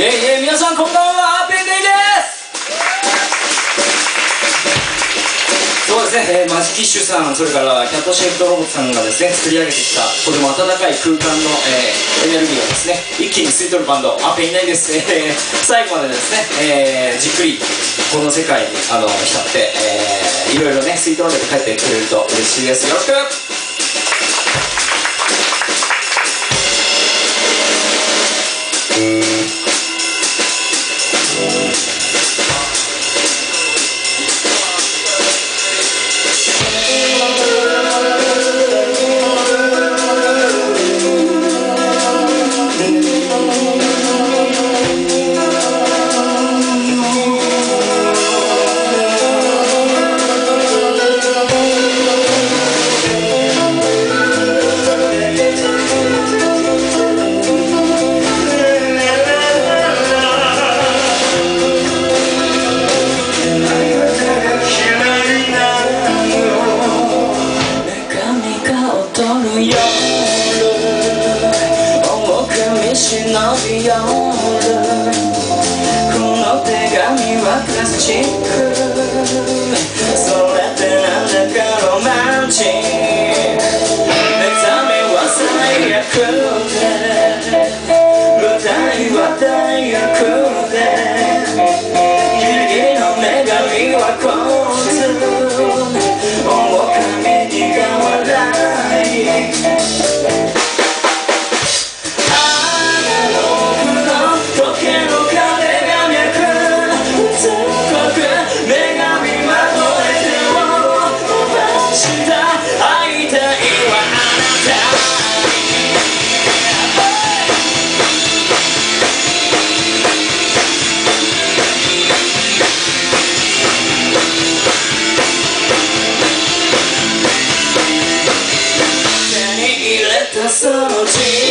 イェイイェイ皆さんこんばんはハッピーデイで。すそうですね、えー、マジキッシュさんそれからキャットシェフトロボットさんがですね作り上げてきたとても温かい空間の、えー、エネルギーをですね一気に吸い取るバンドアペいないです、えー、最後までですね、えー、じっくりこの世界にあの浸って、えー、いろいろね吸い取られて帰ってくれると嬉しいですよ。ろしくうん。coração de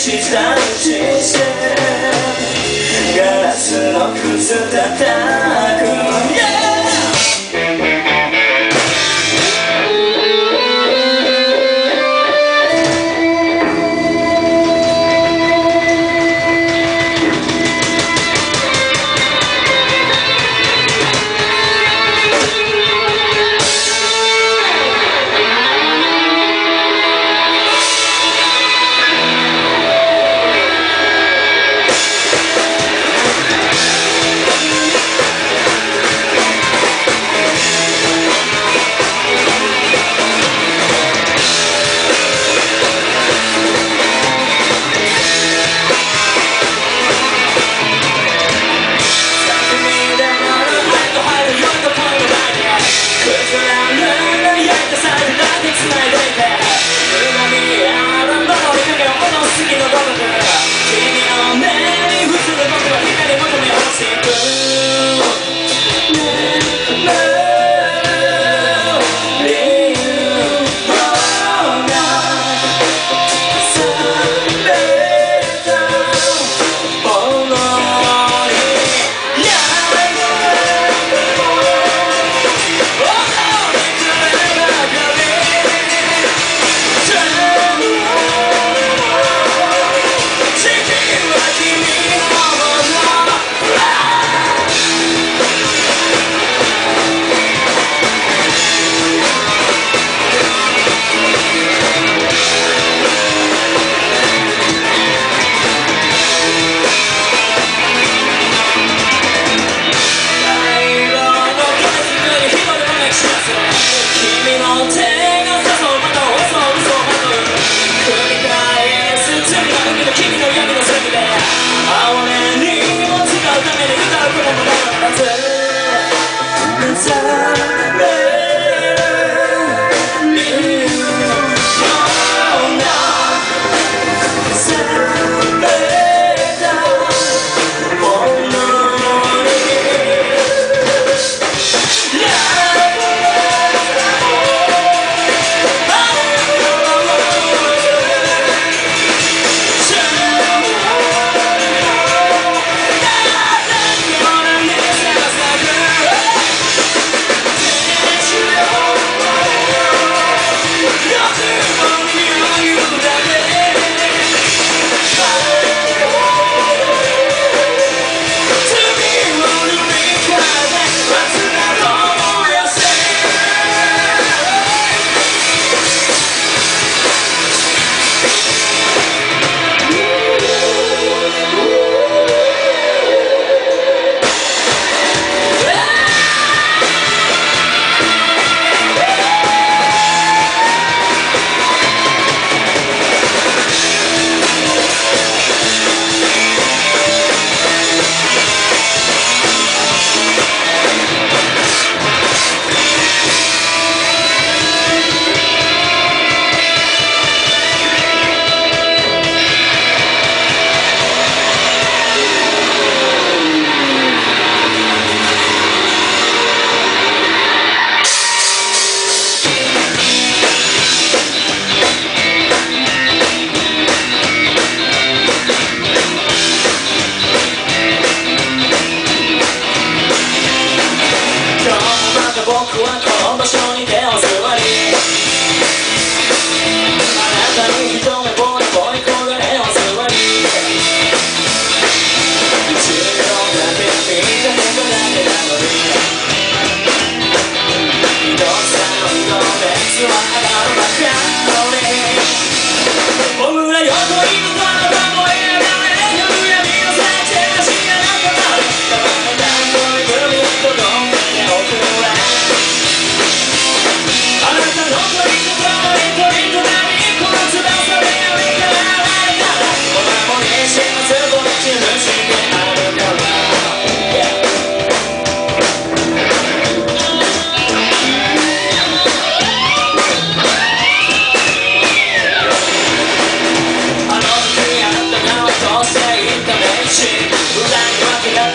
した人生。ガラスの靴叩く